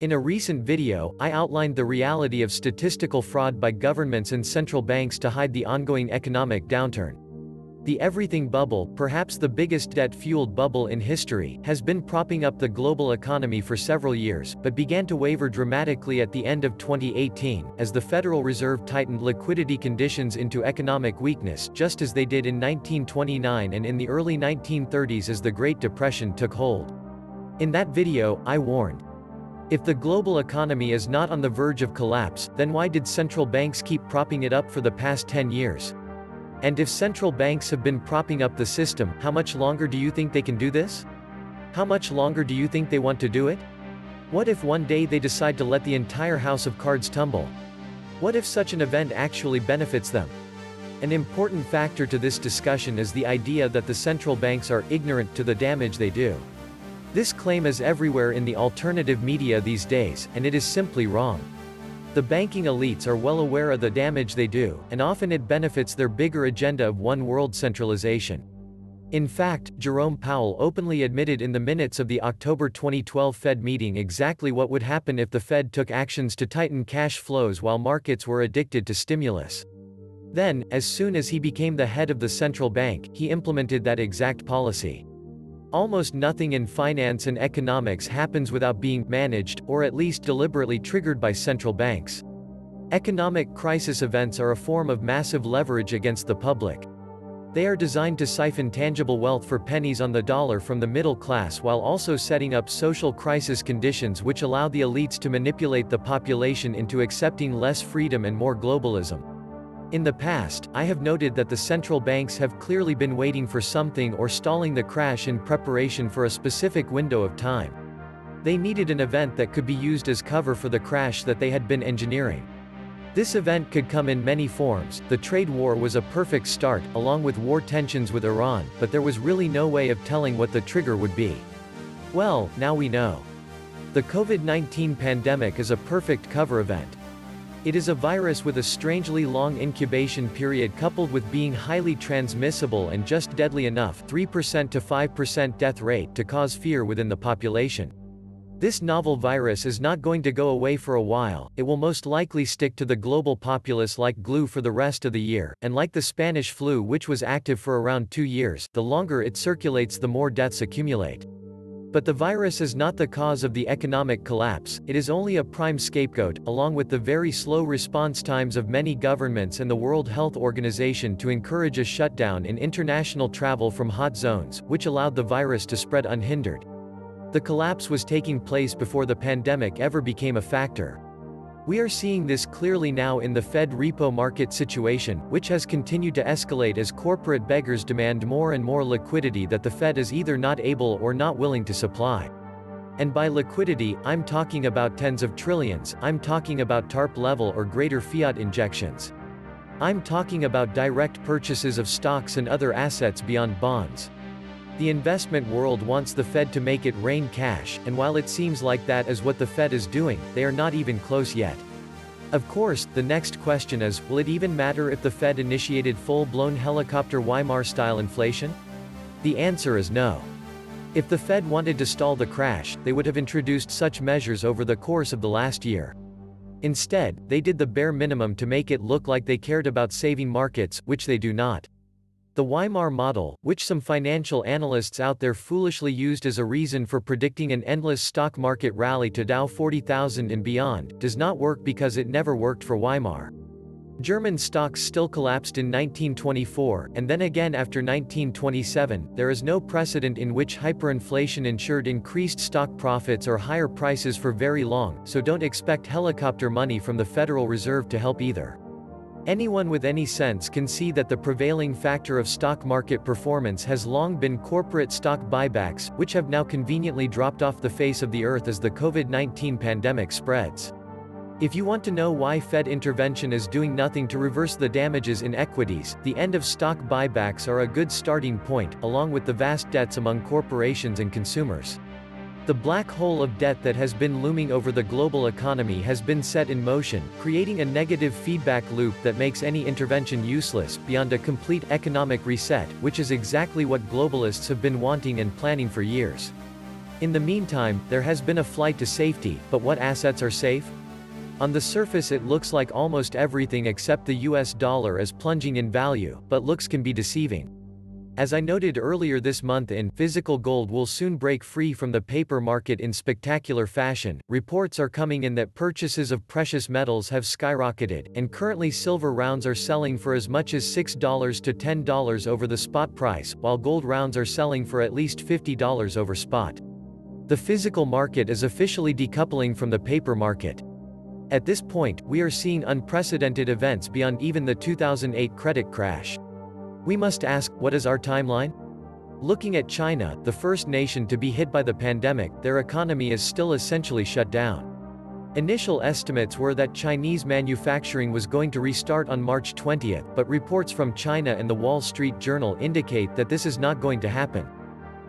In a recent video, I outlined the reality of statistical fraud by governments and central banks to hide the ongoing economic downturn. The everything bubble, perhaps the biggest debt-fueled bubble in history, has been propping up the global economy for several years, but began to waver dramatically at the end of 2018, as the Federal Reserve tightened liquidity conditions into economic weakness just as they did in 1929 and in the early 1930s as the Great Depression took hold. In that video, I warned. If the global economy is not on the verge of collapse, then why did central banks keep propping it up for the past 10 years? And if central banks have been propping up the system, how much longer do you think they can do this? How much longer do you think they want to do it? What if one day they decide to let the entire house of cards tumble? What if such an event actually benefits them? An important factor to this discussion is the idea that the central banks are ignorant to the damage they do. This claim is everywhere in the alternative media these days, and it is simply wrong. The banking elites are well aware of the damage they do, and often it benefits their bigger agenda of one world centralization. In fact, Jerome Powell openly admitted in the minutes of the October 2012 Fed meeting exactly what would happen if the Fed took actions to tighten cash flows while markets were addicted to stimulus. Then, as soon as he became the head of the central bank, he implemented that exact policy. Almost nothing in finance and economics happens without being managed, or at least deliberately triggered by central banks. Economic crisis events are a form of massive leverage against the public. They are designed to siphon tangible wealth for pennies on the dollar from the middle class while also setting up social crisis conditions which allow the elites to manipulate the population into accepting less freedom and more globalism. In the past, I have noted that the central banks have clearly been waiting for something or stalling the crash in preparation for a specific window of time. They needed an event that could be used as cover for the crash that they had been engineering. This event could come in many forms. The trade war was a perfect start, along with war tensions with Iran, but there was really no way of telling what the trigger would be. Well, now we know. The COVID-19 pandemic is a perfect cover event. It is a virus with a strangely long incubation period coupled with being highly transmissible and just deadly enough 3% to 5% death rate to cause fear within the population. This novel virus is not going to go away for a while, it will most likely stick to the global populace like glue for the rest of the year, and like the Spanish flu which was active for around two years, the longer it circulates the more deaths accumulate. But the virus is not the cause of the economic collapse, it is only a prime scapegoat, along with the very slow response times of many governments and the World Health Organization to encourage a shutdown in international travel from hot zones, which allowed the virus to spread unhindered. The collapse was taking place before the pandemic ever became a factor. We are seeing this clearly now in the Fed repo market situation, which has continued to escalate as corporate beggars demand more and more liquidity that the Fed is either not able or not willing to supply. And by liquidity, I'm talking about tens of trillions, I'm talking about TARP level or greater fiat injections. I'm talking about direct purchases of stocks and other assets beyond bonds. The investment world wants the Fed to make it rain cash, and while it seems like that is what the Fed is doing, they are not even close yet. Of course, the next question is, will it even matter if the Fed initiated full-blown helicopter Weimar-style inflation? The answer is no. If the Fed wanted to stall the crash, they would have introduced such measures over the course of the last year. Instead, they did the bare minimum to make it look like they cared about saving markets, which they do not. The Weimar model, which some financial analysts out there foolishly used as a reason for predicting an endless stock market rally to Dow 40,000 and beyond, does not work because it never worked for Weimar. German stocks still collapsed in 1924, and then again after 1927. There is no precedent in which hyperinflation ensured increased stock profits or higher prices for very long, so don't expect helicopter money from the Federal Reserve to help either. Anyone with any sense can see that the prevailing factor of stock market performance has long been corporate stock buybacks, which have now conveniently dropped off the face of the earth as the COVID-19 pandemic spreads. If you want to know why Fed intervention is doing nothing to reverse the damages in equities, the end of stock buybacks are a good starting point, along with the vast debts among corporations and consumers. The black hole of debt that has been looming over the global economy has been set in motion, creating a negative feedback loop that makes any intervention useless, beyond a complete economic reset, which is exactly what globalists have been wanting and planning for years. In the meantime, there has been a flight to safety, but what assets are safe? On the surface it looks like almost everything except the US dollar is plunging in value, but looks can be deceiving. As I noted earlier this month in Physical Gold will soon break free from the paper market in spectacular fashion, reports are coming in that purchases of precious metals have skyrocketed, and currently silver rounds are selling for as much as $6 to $10 over the spot price, while gold rounds are selling for at least $50 over spot. The physical market is officially decoupling from the paper market. At this point, we are seeing unprecedented events beyond even the 2008 credit crash. We must ask, what is our timeline? Looking at China, the first nation to be hit by the pandemic, their economy is still essentially shut down. Initial estimates were that Chinese manufacturing was going to restart on March 20, but reports from China and the Wall Street Journal indicate that this is not going to happen.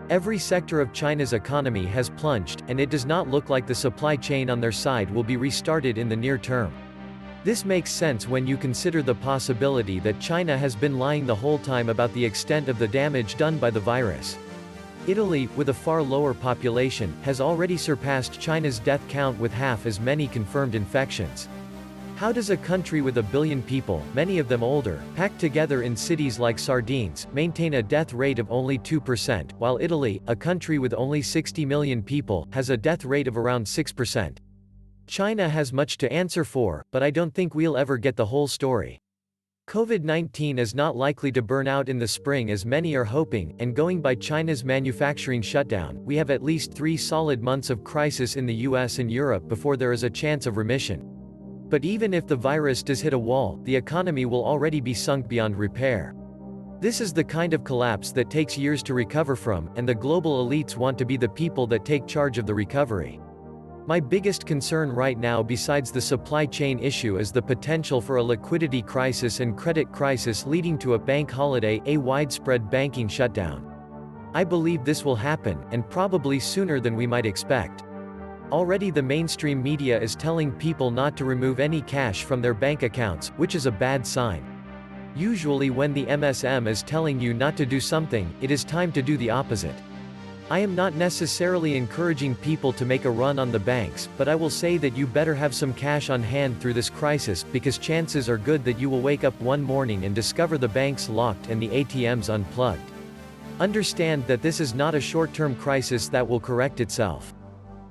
Every sector of China's economy has plunged, and it does not look like the supply chain on their side will be restarted in the near term. This makes sense when you consider the possibility that China has been lying the whole time about the extent of the damage done by the virus. Italy, with a far lower population, has already surpassed China's death count with half as many confirmed infections. How does a country with a billion people, many of them older, packed together in cities like sardines, maintain a death rate of only 2%, while Italy, a country with only 60 million people, has a death rate of around 6%? China has much to answer for, but I don't think we'll ever get the whole story. COVID-19 is not likely to burn out in the spring as many are hoping, and going by China's manufacturing shutdown, we have at least three solid months of crisis in the US and Europe before there is a chance of remission. But even if the virus does hit a wall, the economy will already be sunk beyond repair. This is the kind of collapse that takes years to recover from, and the global elites want to be the people that take charge of the recovery. My biggest concern right now besides the supply chain issue is the potential for a liquidity crisis and credit crisis leading to a bank holiday, a widespread banking shutdown. I believe this will happen, and probably sooner than we might expect. Already the mainstream media is telling people not to remove any cash from their bank accounts, which is a bad sign. Usually when the MSM is telling you not to do something, it is time to do the opposite. I am not necessarily encouraging people to make a run on the banks, but I will say that you better have some cash on hand through this crisis because chances are good that you will wake up one morning and discover the banks locked and the ATMs unplugged. Understand that this is not a short-term crisis that will correct itself.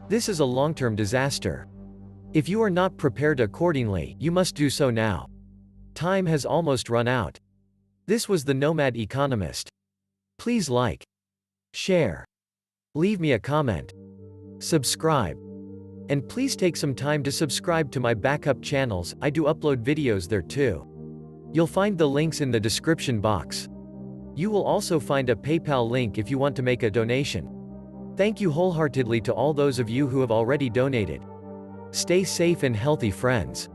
This is a long-term disaster. If you are not prepared accordingly, you must do so now. Time has almost run out. This was the Nomad Economist. Please like, share, Leave me a comment. Subscribe. And please take some time to subscribe to my backup channels, I do upload videos there too. You'll find the links in the description box. You will also find a PayPal link if you want to make a donation. Thank you wholeheartedly to all those of you who have already donated. Stay safe and healthy friends.